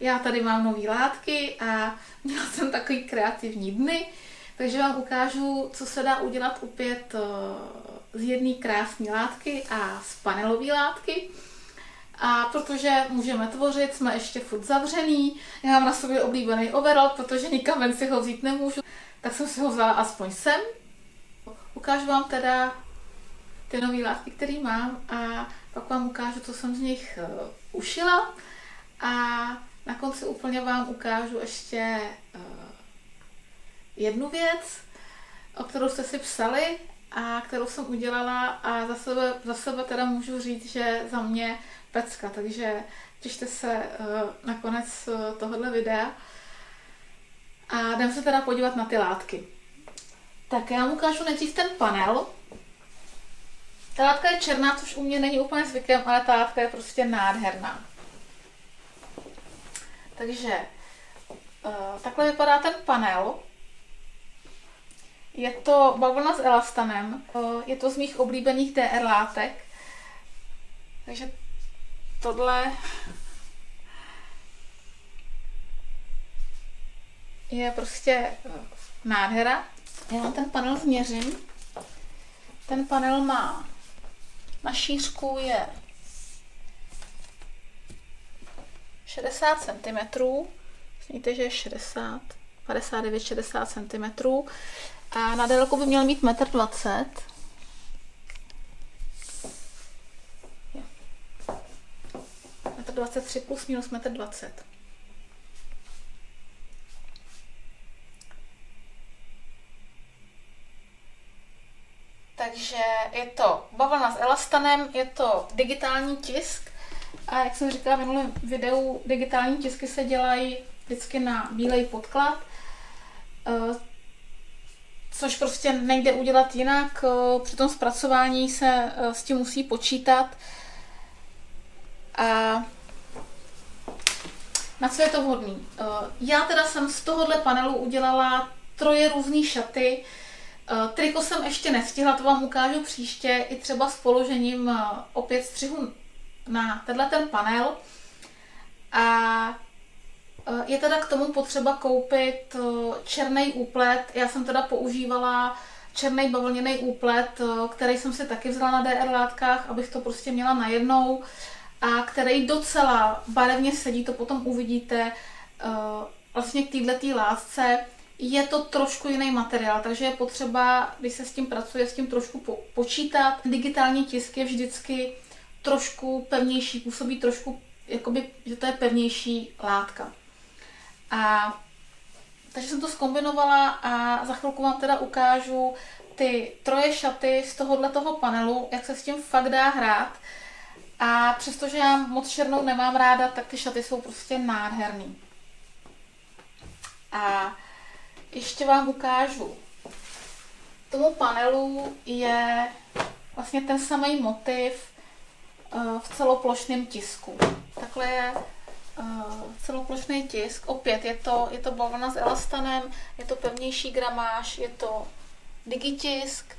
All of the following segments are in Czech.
já tady mám nové látky a měla jsem takový kreativní dny, takže vám ukážu, co se dá udělat opět eh, z jedné krásné látky a z panelové látky. A protože můžeme tvořit, jsme ještě furt zavřený, já mám na sobě oblíbený overall, protože nikam ven si ho vzít nemůžu, tak jsem si ho vzala aspoň sem. Ukážu vám teda ty nové látky, které mám a pak vám ukážu, co jsem z nich uh, ušila a na konci úplně vám ukážu ještě uh, jednu věc, o kterou jste si psali a kterou jsem udělala a za sebe, za sebe teda můžu říct, že za mě pecka, takže těšte se uh, na konec uh, tohohle videa a jdeme se teda podívat na ty látky. Tak já vám ukážu nejdřív ten panel, ta látka je černá, což u mě není úplně zvykem, ale ta látka je prostě nádherná. Takže uh, takhle vypadá ten panel. Je to bavlna s elastanem. Uh, je to z mých oblíbených DR látek. Takže tohle je prostě nádhera. Já vám ten panel změřím. Ten panel má na šířku je 60 cm. Vidíte, že je 60, 59, 60 cm. A na délku by měl mít 1,20 m. 1,23 plus minus 1,20 m. Takže je to bavlna s elastanem, je to digitální tisk a jak jsem říkala v minulém videu, digitální tisky se dělají vždycky na bílej podklad, eh, což prostě nejde udělat jinak. Eh, při tom zpracování se eh, s tím musí počítat. A na co je to vhodný? Já teda jsem z tohohle panelu udělala troje různé šaty, triko jsem ještě nestihla, to vám ukážu příště, i třeba s položením opět střihu na tenhle ten panel. A uh, je teda k tomu potřeba koupit černý úplet. Já jsem teda používala černý bavlněný úplet, který jsem si taky vzala na DR látkách, abych to prostě měla najednou a který docela barevně sedí, to potom uvidíte vlastně k této lásce je to trošku jiný materiál, takže je potřeba, když se s tím pracuje, s tím trošku po, počítat. Digitální tisk je vždycky trošku pevnější, působí trošku, jakoby, že to je pevnější látka. A takže jsem to skombinovala a za chvilku vám teda ukážu ty troje šaty z tohohle toho panelu, jak se s tím fakt dá hrát. A přestože já moc černou nemám ráda, tak ty šaty jsou prostě nádherný. A ještě vám ukážu. Tomu panelu je vlastně ten samý motiv v celoplošném tisku. Takhle je eh, celoplošný tisk. Opět je to, je to bavlna s elastanem, je to pevnější gramáž, je to digitisk,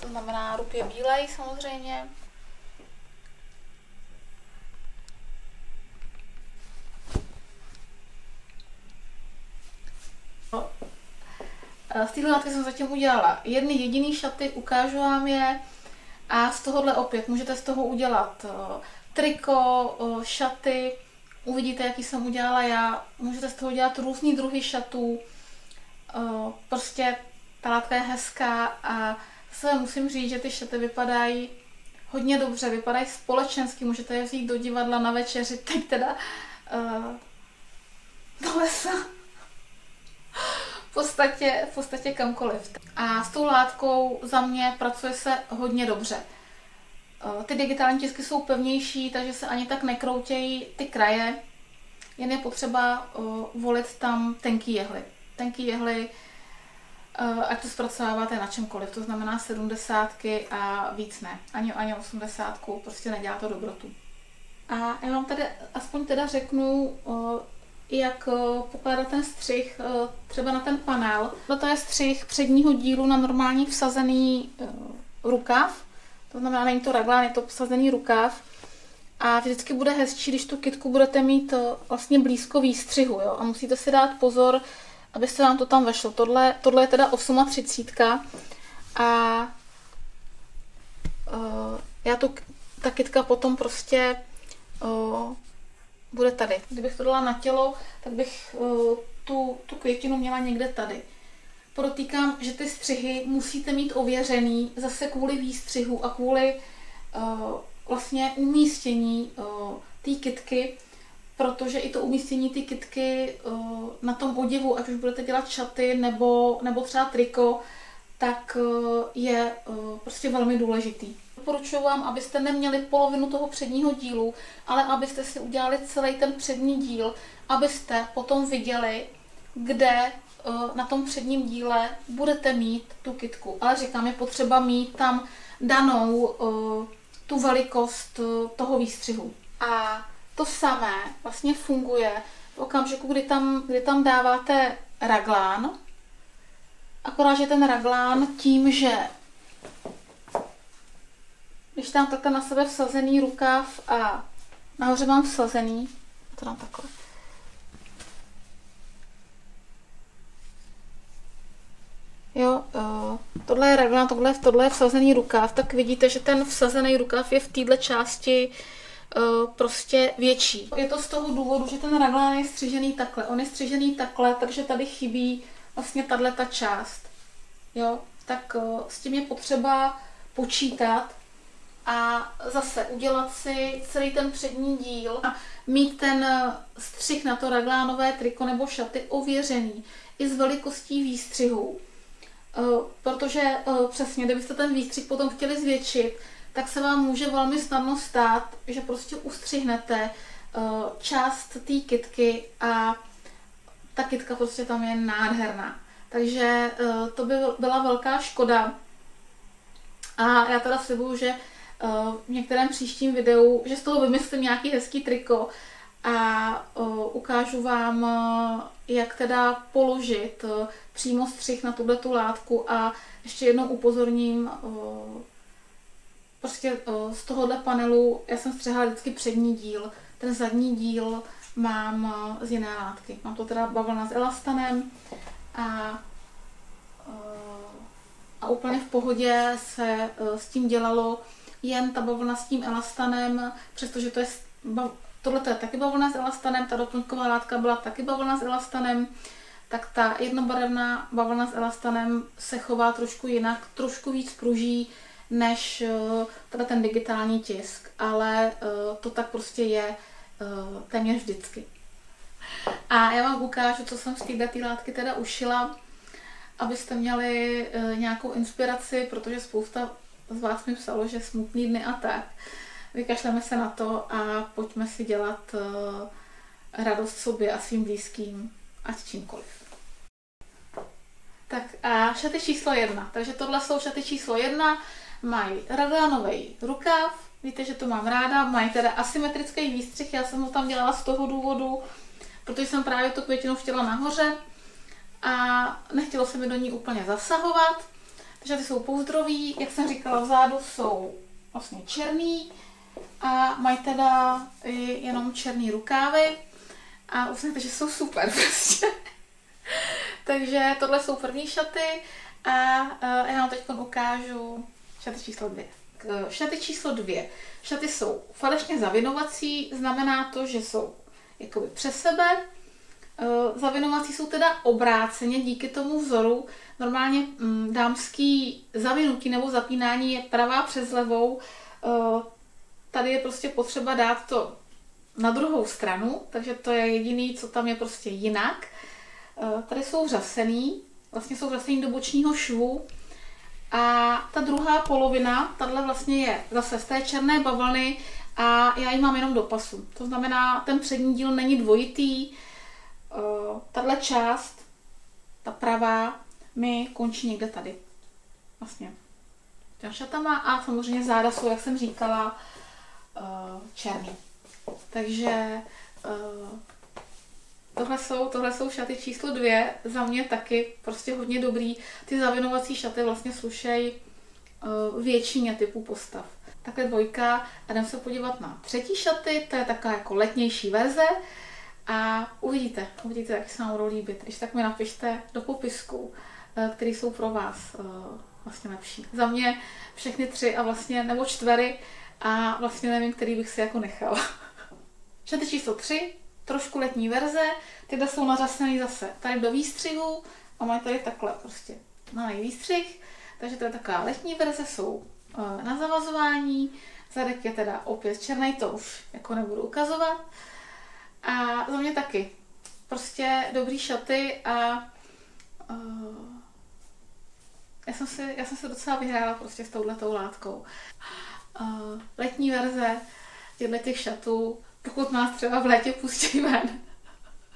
to znamená ruky je bílej samozřejmě. Z téhle látky jsem zatím udělala jedny jediný šaty, ukážu vám je. A z tohohle opět můžete z toho udělat uh, triko, uh, šaty, uvidíte, jaký jsem udělala já. Můžete z toho dělat různý druhy šatů. Uh, prostě ta látka je hezká a se musím říct, že ty šaty vypadají hodně dobře, vypadají společensky, můžete je vzít do divadla na večeři, teď teda uh, do lesa podstatě, v podstatě kamkoliv. A s tou látkou za mě pracuje se hodně dobře. Eh, ty digitální tisky jsou pevnější, takže se ani tak nekroutějí ty kraje. Jen je potřeba eh, volit tam tenký jehly. Tenký jehly, eh, ať to zpracováváte na čemkoliv, to znamená 70 a víc ne. Ani, ani 80, prostě nedělá to dobrotu. A já vám tady aspoň teda řeknu, jak eh, pokládat ten střih eh, třeba na ten panel. To je střih předního dílu na normální vsazený eh, rukav. To znamená, není to raglán, je to posazený rukáv. A vždycky bude hezčí, když tu kitku budete mít vlastně blízko výstřihu. Jo? A musíte si dát pozor, abyste vám to tam vešlo. Tohle, tohle je teda 38. A já tu, ta kitka potom prostě bude tady. Kdybych to dala na tělo, tak bych uh, tu, tu květinu měla někde tady. Podotýkám, že ty střihy musíte mít ověřený zase kvůli výstřihu a kvůli uh, vlastně umístění uh, té kitky, protože i to umístění té kitky uh, na tom oděvu, ať už budete dělat šaty nebo, nebo třeba triko, tak uh, je uh, prostě velmi důležitý. Doporučuji vám, abyste neměli polovinu toho předního dílu, ale abyste si udělali celý ten přední díl, abyste potom viděli, kde na tom předním díle budete mít tu kitku. Ale říkám, je potřeba mít tam danou tu velikost toho výstřihu. A to samé vlastně funguje v okamžiku, kdy tam, kdy tam dáváte raglán, akorát, že ten raglán tím, že když tam takhle na sebe vsazený rukáv a nahoře mám vsazený, to dám takhle, Jo, uh, tohle je raglán, tohle, tohle je vsazený rukáv, tak vidíte, že ten vsazený rukáv je v této části uh, prostě větší. Je to z toho důvodu, že ten raglán je střižený takhle. On je střižený takhle, takže tady chybí vlastně tahle ta část. Jo, tak uh, s tím je potřeba počítat a zase udělat si celý ten přední díl a mít ten střih na to raglánové triko nebo šaty ověřený i s velikostí výstřihů Eh, protože eh, přesně, kdybyste ten výstřih potom chtěli zvětšit, tak se vám může velmi snadno stát, že prostě ustřihnete eh, část té kitky a ta kitka prostě tam je nádherná. Takže to by byla velká škoda. A já teda slibuju, že v některém příštím videu, že z toho vymyslím nějaký hezký triko a ukážu vám, jak teda položit přímo střih na tuhle tu látku a ještě jednou upozorním, prostě z tohohle panelu já jsem střihla vždycky přední díl, ten zadní díl mám z jiné látky. Mám to teda bavlna s elastanem a, a úplně v pohodě se s tím dělalo jen ta bavlna s tím elastanem, přestože to je tohle je taky bavlna s elastanem, ta doplňková látka byla taky bavlna s elastanem, tak ta jednobarevná bavlna s elastanem se chová trošku jinak, trošku víc pruží než eh, teda ten digitální tisk, ale eh, to tak prostě je eh, téměř vždycky. A já vám ukážu, co jsem z této látky teda ušila, abyste měli nějakou inspiraci, protože spousta z vás mi psalo, že smutný dny a tak. Vykašleme se na to a pojďme si dělat radost sobě a svým blízkým, ať čímkoliv. Tak a šaty číslo jedna. Takže tohle jsou šaty číslo jedna. Mají raglánový rukáv, víte, že to mám ráda, mají teda asymetrický výstřih, já jsem ho tam dělala z toho důvodu, protože jsem právě tu květinu chtěla nahoře a nechtělo se mi do ní úplně zasahovat. Takže ty jsou pouzdrový, jak jsem říkala, vzadu jsou vlastně černý a mají teda jenom černý rukávy a uznáte, že jsou super prostě. Takže tohle jsou první šaty a uh, já vám teď ukážu šaty číslo dvě. Šaty číslo dvě. Šaty jsou falešně zavinovací, znamená to, že jsou jakoby přes sebe. Uh, zavinovací jsou teda obráceně díky tomu vzoru. Normálně um, dámský zavinutí nebo zapínání je pravá přes levou. Uh, tady je prostě potřeba dát to na druhou stranu, takže to je jediný, co tam je prostě jinak. Eh, tady jsou řasený, vlastně jsou řasený do bočního švu. A ta druhá polovina, tahle vlastně je zase z té černé bavlny a já ji mám jenom do pasu. To znamená, ten přední díl není dvojitý. Eh, tahle část, ta pravá, mi končí někde tady. Vlastně těma šatama a samozřejmě záda jsou, jak jsem říkala, eh, černý. Takže Tohle jsou, tohle jsou šaty číslo dvě, za mě taky prostě hodně dobrý. Ty zavinovací šaty vlastně slušejí většině typů postav. Takhle dvojka a jdeme se podívat na třetí šaty, to je taková jako letnější verze a uvidíte, uvidíte, jak se nám budou líbit. Když tak mi napište do popisku, který jsou pro vás vlastně lepší. Za mě všechny tři a vlastně, nebo čtvery a vlastně nevím, který bych si jako nechala. Šaty číslo tři, trošku letní verze, tyhle jsou nařasený zase tady do výstřihu a mají tady takhle prostě na výstřih, takže to je taková letní verze, jsou e, na zavazování, zadek je teda opět černý, to už jako nebudu ukazovat. A za mě taky. Prostě dobrý šaty a uh, já jsem, si, já jsem se docela vyhrála prostě s touhletou látkou. Uh, letní verze těchto těch šatů, pokud nás třeba v létě pustí ven,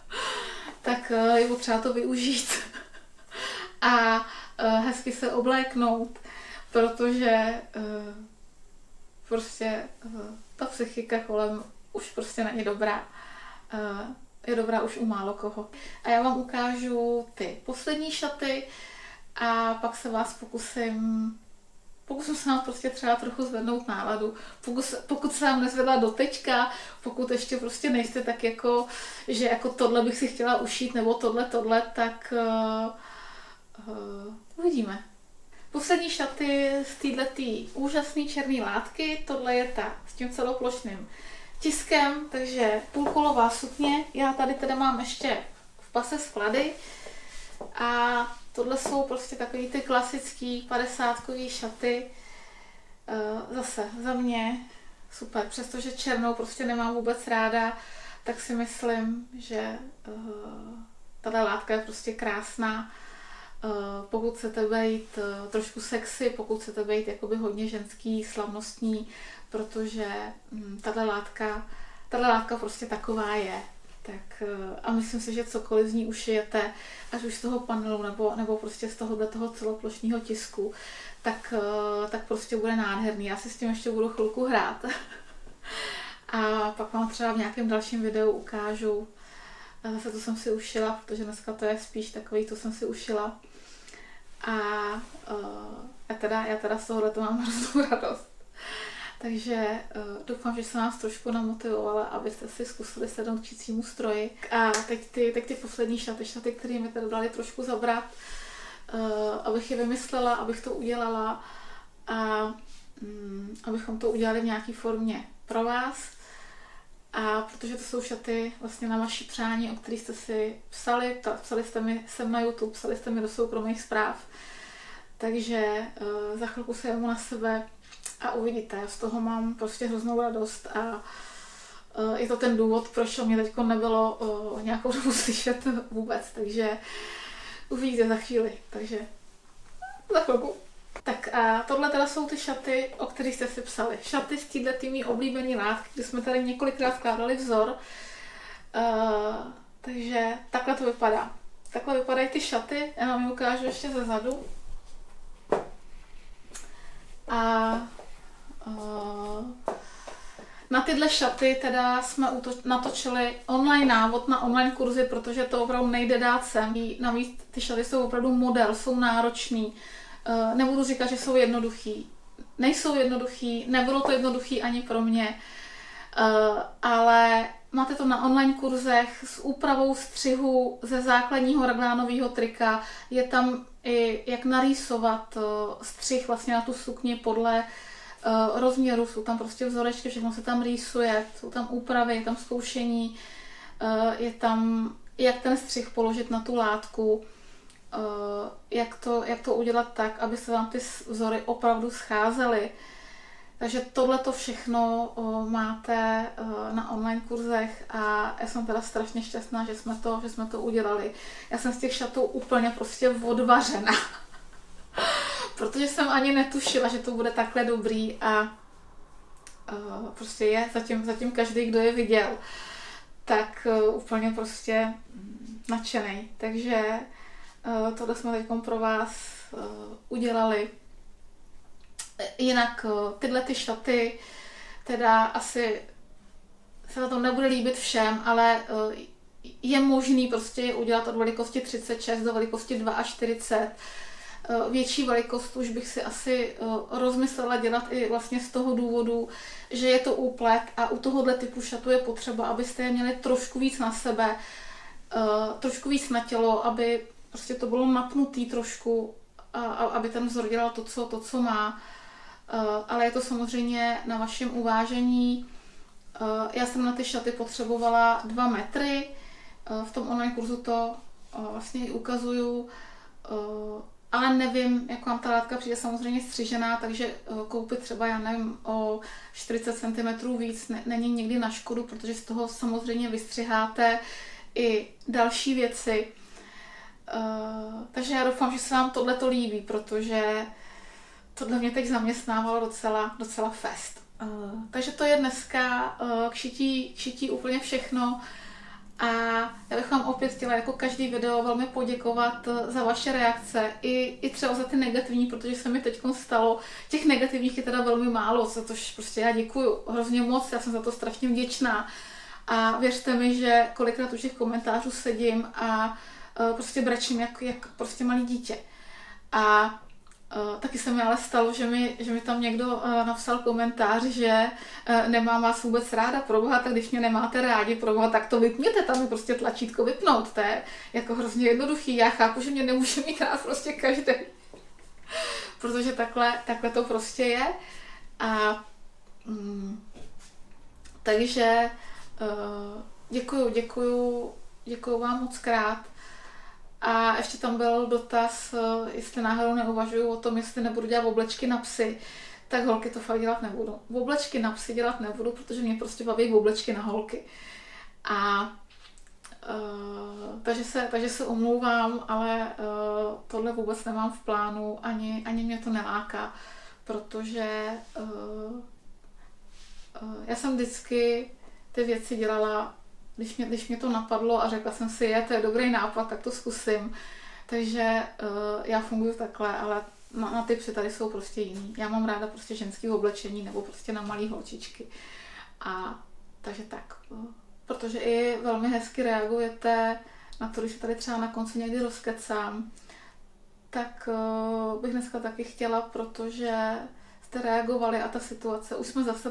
tak uh, je potřeba to využít a uh, hezky se obléknout, protože uh, prostě uh, ta psychika kolem už prostě není dobrá. Uh, je dobrá už u málo koho. A já vám ukážu ty poslední šaty, a pak se vás pokusím pokusím se vám prostě třeba trochu zvednout náladu. Pokud, pokud se vám nezvedla do teďka, pokud ještě prostě nejste tak jako, že jako tohle bych si chtěla ušít, nebo tohle, tohle, tak uh, uh, uvidíme. Poslední šaty z této úžasné černé látky, tohle je ta s tím celoplošným tiskem, takže půlkolová sukně. Já tady teda mám ještě v pase sklady a Tohle jsou prostě takový ty klasický padesátkový šaty. Eh, zase za mě super, přestože černou prostě nemám vůbec ráda, tak si myslím, že eh, tato látka je prostě krásná. Eh, pokud chcete být trošku sexy, pokud chcete být jakoby hodně ženský, slavnostní, protože hm, tato látka, tato látka prostě taková je. Tak eh, a myslím si, že cokoliv z ní ušijete, až už z toho panelu nebo, nebo prostě z tohohle toho celoplošního tisku, tak, eh, tak prostě bude nádherný. Já si s tím ještě budu chvilku hrát. a pak vám třeba v nějakém dalším videu ukážu, eh, zase to jsem si ušila, protože dneska to je spíš takový, to jsem si ušila. A uh, já, teda, já teda z to mám hroznou radost. Takže uh, doufám, že jsem vás trošku namotivovala, abyste si zkusili sednout k čícímu stroji. A teď ty, teď ty poslední šaty, šaty, které mi teda dali trošku zabrat, uh, abych je vymyslela, abych to udělala a um, abychom to udělali v nějaké formě pro vás. A protože to jsou šaty vlastně na vaší přání, o kterých jste si psali, psali jste mi sem na YouTube, psali jste mi do soukromých zpráv. Takže uh, za chvilku se jemu na sebe a uvidíte, já z toho mám prostě hroznou radost a uh, je to ten důvod, proč mě teď nebylo uh, nějakou dobu slyšet vůbec, takže uvidíte za chvíli, takže za chvilku. Tak a tohle teda jsou ty šaty, o kterých jste si psali. Šaty z této tými oblíbený látky, kde jsme tady několikrát vkládali vzor. Uh, takže takhle to vypadá. Takhle vypadají ty šaty, já vám je ukážu ještě ze zadu. A na tyhle šaty teda jsme natočili online návod na online kurzy, protože to opravdu nejde dát sem. Navíc ty šaty jsou opravdu model, jsou náročný. Eh, nebudu říkat, že jsou jednoduchý. Nejsou jednoduchý, nebylo to jednoduchý ani pro mě, eh, ale máte to na online kurzech s úpravou střihu ze základního raglánového trika. Je tam i jak narýsovat eh, střih vlastně na tu sukni podle rozměrů, jsou tam prostě vzorečky, všechno se tam rýsuje, jsou tam úpravy, je tam zkoušení, je tam jak ten střih položit na tu látku, jak, to, jak to udělat tak, aby se vám ty vzory opravdu scházely. Takže tohle to všechno uh, máte uh, na online kurzech a já jsem teda strašně šťastná, že jsme to, že jsme to udělali. Já jsem z těch šatů úplně prostě odvařena protože jsem ani netušila, že to bude takhle dobrý a prostě je zatím, zatím každý, kdo je viděl, tak úplně prostě nadšený. Takže tohle jsme teď pro vás uh, udělali. Jinak uh, tyhle ty šaty, teda asi se na to nebude líbit všem, ale je možný prostě udělat od velikosti 36 do velikosti 42 eh, větší velikost už bych si asi rozmyslela dělat i vlastně z toho důvodu, že je to úplet a u tohohle typu šatu je potřeba, abyste je měli trošku víc na sebe, trošku víc na tělo, aby prostě to bylo napnutý trošku, aby ten vzor dělal to, co, to, co má. Ale je to samozřejmě na vašem uvážení. Já jsem na ty šaty potřebovala dva metry, v tom online kurzu to vlastně i ukazuju, ale nevím, jak vám ta látka přijde samozřejmě střižená, takže koupit třeba, já nevím, o 40 cm víc není nikdy na škodu, protože z toho samozřejmě vystřiháte i další věci. Takže já doufám, že se vám tohle to líbí, protože tohle mě teď zaměstnávalo docela, docela fest. takže to je dneska k šití, k šití úplně všechno. A já bych vám opět chtěla jako každý video velmi poděkovat eh, za vaše reakce, i, i třeba za ty negativní, protože se mi teď stalo, těch negativních je teda velmi málo, za to prostě já děkuju hrozně moc, já jsem za to strašně vděčná. A věřte mi, že kolikrát už těch komentářů sedím a uh, prostě brečím jak, jak prostě malý dítě. A Uh, taky se mi ale stalo, že mi, že mi tam někdo uh, napsal komentář, že uh, nemám vás vůbec ráda, proboha, tak když mě nemáte rádi, proboha, tak to vypněte, tam je prostě tlačítko vypnout, to je jako hrozně jednoduchý. Já chápu, že mě nemůže mít rád prostě každý, protože takhle, takhle to prostě je. A mm, takže děkuju, děkuju, děkuju vám moc krát a ještě tam byl dotaz, eh, jestli náhodou neuvažuju o tom, jestli nebudu dělat oblečky na psy, tak holky to fakt dělat nebudu. Oblečky na psy dělat nebudu, protože mě prostě baví oblečky na holky. A Uh, takže, se, takže se omlouvám, ale uh, tohle vůbec nemám v plánu, ani, ani mě to neláká, protože uh, uh, já jsem vždycky ty věci dělala když mě, když mě to napadlo a řekla jsem si, je, to je dobrý nápad, tak to zkusím. Takže uh, já funguji takhle, ale na, na ty tady jsou prostě jiný. Já mám ráda prostě ženský oblečení nebo prostě na malý holčičky. A takže tak. Uh, protože i velmi hezky reagujete na to, když se tady třeba na konci někdy rozkecám, tak uh, bych dneska taky chtěla, protože jste reagovali a ta situace, už jsme zase